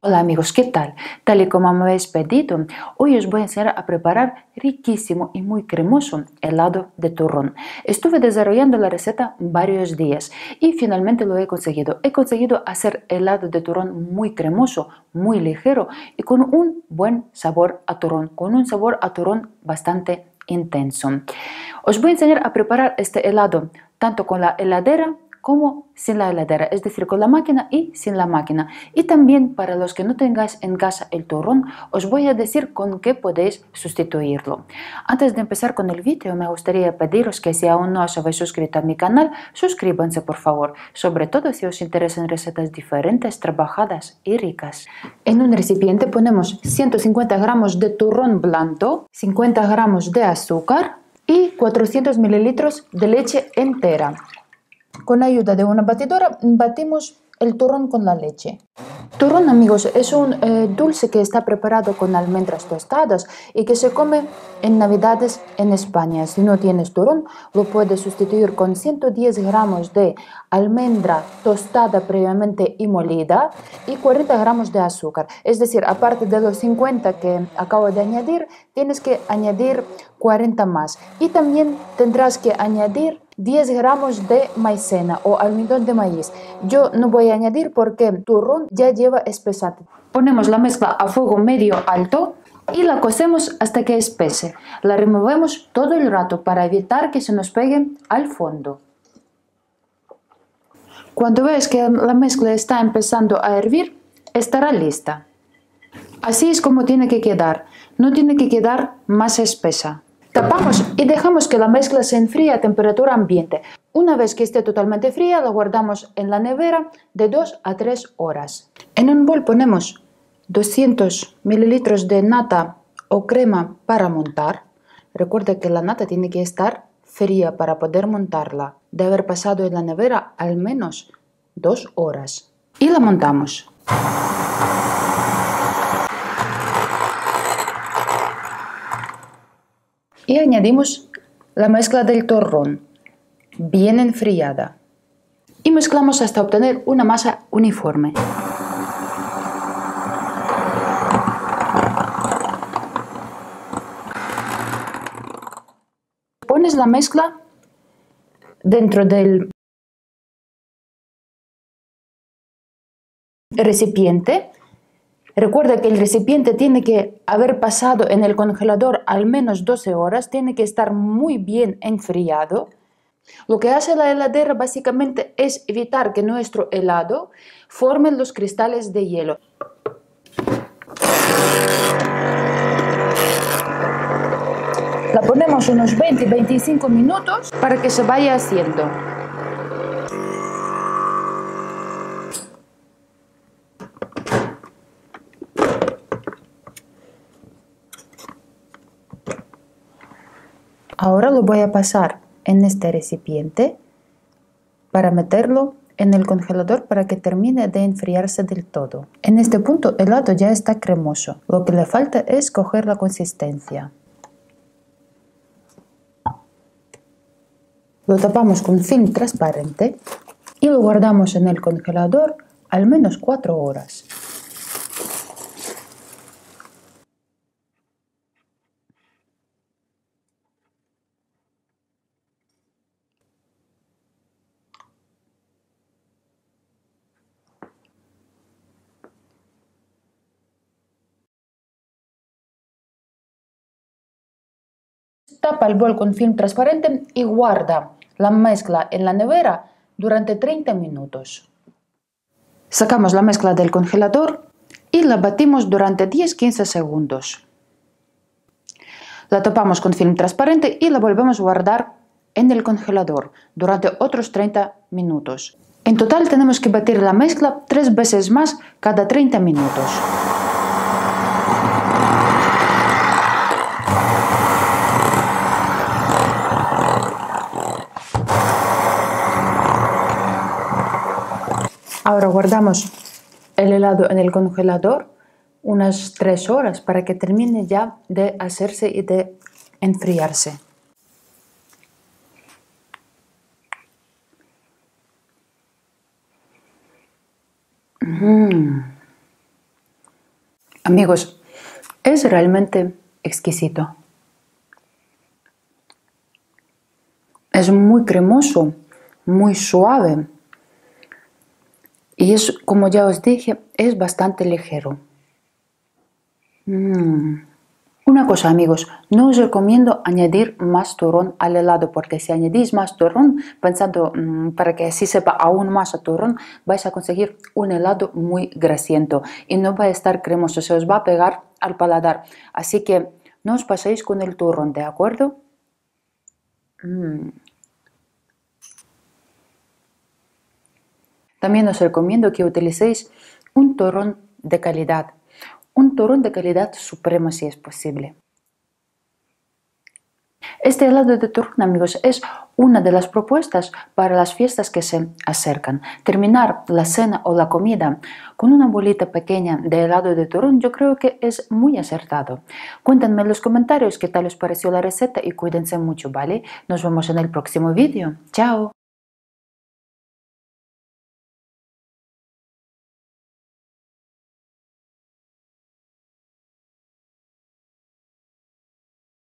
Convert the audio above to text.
Hola amigos, ¿qué tal? Tal y como me habéis pedido, hoy os voy a enseñar a preparar riquísimo y muy cremoso helado de turrón. Estuve desarrollando la receta varios días y finalmente lo he conseguido. He conseguido hacer helado de turrón muy cremoso, muy ligero y con un buen sabor a turrón, con un sabor a turrón bastante intenso. Os voy a enseñar a preparar este helado tanto con la heladera como sin la heladera, es decir, con la máquina y sin la máquina. Y también para los que no tengáis en casa el turrón, os voy a decir con qué podéis sustituirlo. Antes de empezar con el vídeo, me gustaría pediros que si aún no os habéis suscrito a mi canal, suscríbanse por favor, sobre todo si os interesan recetas diferentes, trabajadas y ricas. En un recipiente ponemos 150 gramos de turrón blando, 50 gramos de azúcar y 400 mililitros de leche entera. Con ayuda de una batidora batimos el turrón con la leche. Turrón, amigos, es un eh, dulce que está preparado con almendras tostadas y que se come en Navidades en España. Si no tienes turrón, lo puedes sustituir con 110 gramos de almendra tostada previamente y molida y 40 gramos de azúcar. Es decir, aparte de los 50 que acabo de añadir, tienes que añadir 40 más. Y también tendrás que añadir 10 gramos de maicena o almidón de maíz. Yo no voy a añadir porque turrón ya lleva espesante. Ponemos la mezcla a fuego medio alto y la cocemos hasta que espese. La removemos todo el rato para evitar que se nos pegue al fondo. Cuando ves que la mezcla está empezando a hervir, estará lista. Así es como tiene que quedar, no tiene que quedar más espesa. Tapamos y dejamos que la mezcla se enfríe a temperatura ambiente. Una vez que esté totalmente fría, la guardamos en la nevera de 2 a 3 horas. En un bol ponemos 200 mililitros de nata o crema para montar. Recuerda que la nata tiene que estar fría para poder montarla. Debe haber pasado en la nevera al menos 2 horas. Y la montamos. Y añadimos la mezcla del torrón, bien enfriada, y mezclamos hasta obtener una masa uniforme. Pones la mezcla dentro del recipiente Recuerda que el recipiente tiene que haber pasado en el congelador al menos 12 horas, tiene que estar muy bien enfriado. Lo que hace la heladera básicamente es evitar que nuestro helado forme los cristales de hielo. La ponemos unos 20-25 minutos para que se vaya haciendo. Ahora lo voy a pasar en este recipiente para meterlo en el congelador para que termine de enfriarse del todo. En este punto el helado ya está cremoso, lo que le falta es coger la consistencia. Lo tapamos con film transparente y lo guardamos en el congelador al menos 4 horas. Tapa el bol con film transparente y guarda la mezcla en la nevera durante 30 minutos. Sacamos la mezcla del congelador y la batimos durante 10-15 segundos. La tapamos con film transparente y la volvemos a guardar en el congelador durante otros 30 minutos. En total tenemos que batir la mezcla tres veces más cada 30 minutos. Guardamos el helado en el congelador unas 3 horas para que termine ya de hacerse y de enfriarse. Amigos, es realmente exquisito. Es muy cremoso, muy suave. Y es, como ya os dije, es bastante ligero. Mm. Una cosa amigos, no os recomiendo añadir más turrón al helado porque si añadís más turrón, pensando mm, para que así sepa aún más a turrón, vais a conseguir un helado muy grasiento y no va a estar cremoso, se os va a pegar al paladar. Así que no os paséis con el turrón, ¿de acuerdo? Mm. También os recomiendo que utilicéis un turrón de calidad un turrón de calidad suprema si es posible. Este helado de turrón, amigos, es una de las propuestas para las fiestas que se acercan. Terminar la cena o la comida con una bolita pequeña de helado de turrón yo creo que es muy acertado. Cuéntenme en los comentarios qué tal os pareció la receta y cuídense mucho, ¿vale? Nos vemos en el próximo vídeo. ¡Chao!